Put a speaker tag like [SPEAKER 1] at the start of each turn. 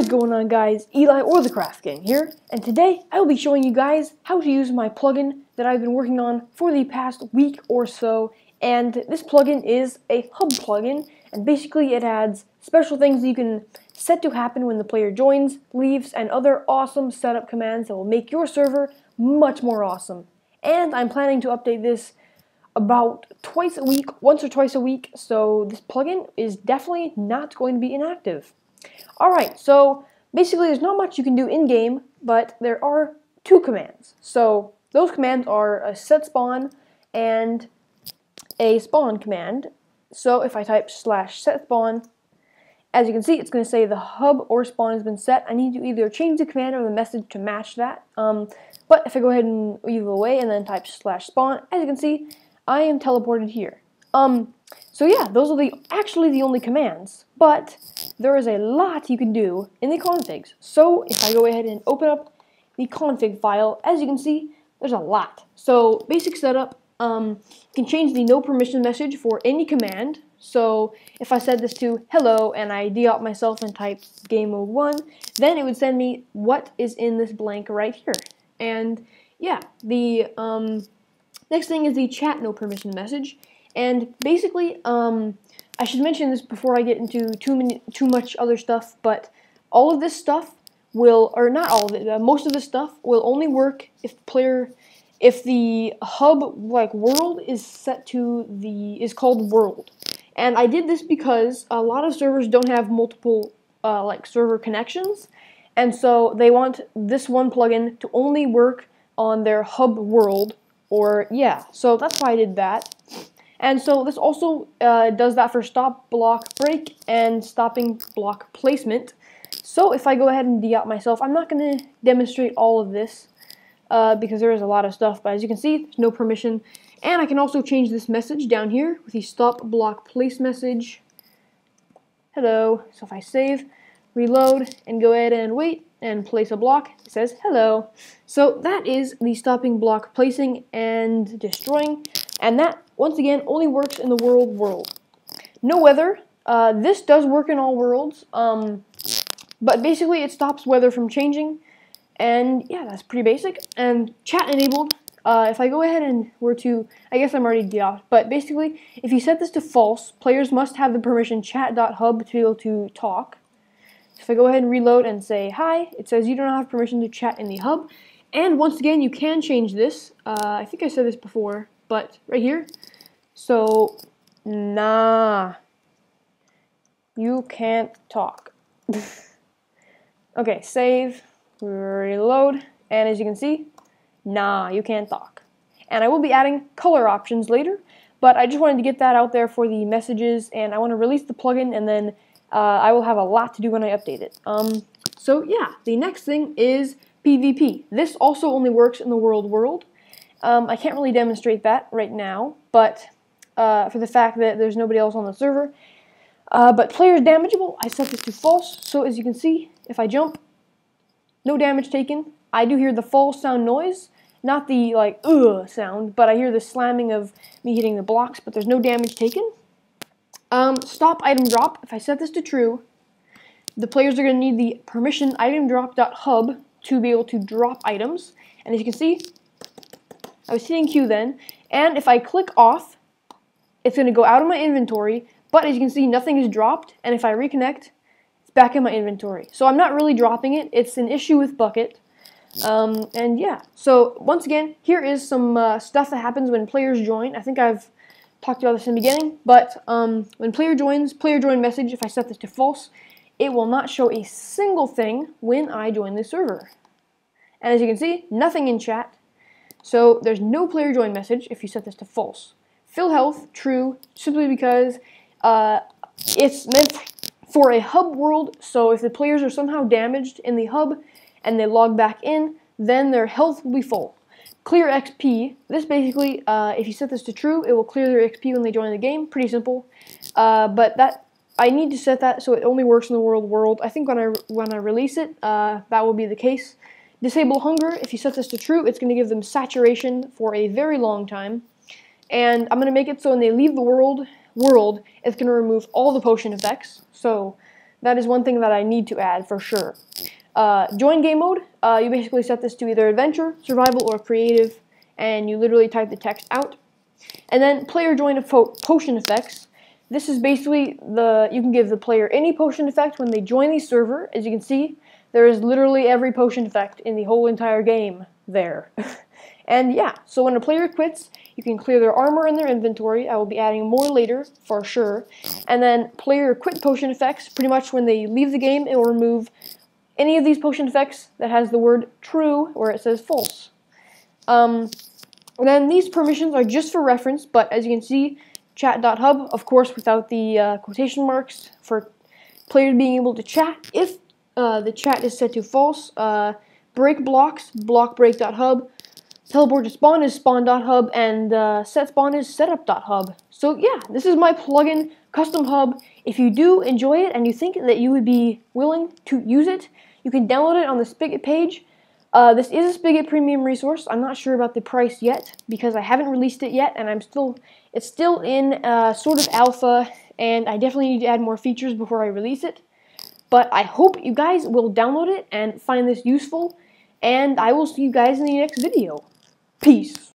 [SPEAKER 1] going on guys? Eli or the Craft King here, and today I will be showing you guys how to use my plugin that I've been working on for the past week or so, and this plugin is a hub plugin, and basically it adds special things you can set to happen when the player joins, leaves, and other awesome setup commands that will make your server much more awesome. And I'm planning to update this about twice a week, once or twice a week, so this plugin is definitely not going to be inactive. Alright, so basically there's not much you can do in-game, but there are two commands. So those commands are a set spawn and a spawn command. So if I type slash set spawn, as you can see, it's going to say the hub or spawn has been set. I need to either change the command or the message to match that. Um, but if I go ahead and leave away and then type slash spawn, as you can see, I am teleported here. Um, so yeah, those are the actually the only commands, but there is a lot you can do in the configs. So if I go ahead and open up the config file, as you can see, there's a lot. So basic setup, um, you can change the no permission message for any command. So if I said this to hello and I deop myself and type game mode 1, then it would send me what is in this blank right here. And yeah, the um, next thing is the chat no permission message. And basically, um, I should mention this before I get into too many, too much other stuff, but all of this stuff will, or not all of it, uh, most of this stuff will only work if the player, if the hub like world is set to the is called world. And I did this because a lot of servers don't have multiple uh, like server connections, and so they want this one plugin to only work on their hub world. Or yeah, so that's why I did that. And so this also uh, does that for stop block break and stopping block placement. So if I go ahead and deop myself, I'm not going to demonstrate all of this uh, because there is a lot of stuff. But as you can see, there's no permission. And I can also change this message down here with the stop block place message. Hello. So if I save, reload, and go ahead and wait and place a block, it says hello. So that is the stopping block placing and destroying. And that, once again, only works in the world world. No weather. Uh, this does work in all worlds, um, but basically it stops weather from changing. And yeah, that's pretty basic. And chat enabled. Uh, if I go ahead and were to, I guess I'm already deopt, but basically, if you set this to false, players must have the permission chat.hub to be able to talk. If I go ahead and reload and say hi, it says you don't have permission to chat in the hub. And once again, you can change this. Uh, I think I said this before but right here. So, nah, you can't talk. okay, save, reload, and as you can see, nah, you can't talk. And I will be adding color options later, but I just wanted to get that out there for the messages, and I want to release the plugin, and then uh, I will have a lot to do when I update it. Um, so yeah, the next thing is PvP. This also only works in the world world, um, I can't really demonstrate that right now, but uh, for the fact that there's nobody else on the server. Uh, but players damageable, I set this to false, so as you can see, if I jump, no damage taken. I do hear the false sound noise, not the like ugh sound, but I hear the slamming of me hitting the blocks, but there's no damage taken. Um, stop item drop, if I set this to true, the players are going to need the permission item drop.hub to be able to drop items. And as you can see, I was hitting Q then, and if I click off, it's going to go out of my inventory, but as you can see, nothing is dropped, and if I reconnect, it's back in my inventory. So I'm not really dropping it, it's an issue with Bukkit. Um, and yeah, so once again, here is some uh, stuff that happens when players join. I think I've talked about this in the beginning, but um, when player joins, player join message, if I set this to false, it will not show a single thing when I join the server. And as you can see, nothing in chat, so there's no player join message if you set this to false. Fill health, true, simply because uh, it's meant for a hub world, so if the players are somehow damaged in the hub and they log back in, then their health will be full. Clear XP, this basically, uh, if you set this to true, it will clear their XP when they join the game, pretty simple. Uh, but that, I need to set that so it only works in the world world. I think when I, when I release it, uh, that will be the case. Disable hunger, if you set this to true, it's going to give them saturation for a very long time. And I'm going to make it so when they leave the world, world, it's going to remove all the potion effects. So That is one thing that I need to add for sure. Uh, join game mode, uh, you basically set this to either adventure, survival, or creative, and you literally type the text out. And then player join potion effects. This is basically the, you can give the player any potion effect when they join the server. As you can see, there is literally every potion effect in the whole entire game there. and yeah, so when a player quits, you can clear their armor in their inventory. I will be adding more later, for sure. And then player quit potion effects, pretty much when they leave the game, it will remove any of these potion effects that has the word true where it says false. Um, then these permissions are just for reference, but as you can see, chat.hub, of course, without the uh, quotation marks for players being able to chat. If uh, the chat is set to false, uh, break blocks, blockbreak.hub, teleport to spawn is spawn.hub, and uh, set spawn is setup.hub. So yeah, this is my plugin custom hub. If you do enjoy it and you think that you would be willing to use it, you can download it on the Spigot page. Uh, this is a Spigot premium resource. I'm not sure about the price yet because I haven't released it yet, and I'm still it's still in uh, sort of alpha, and I definitely need to add more features before I release it. But I hope you guys will download it and find this useful, and I will see you guys in the next video. Peace.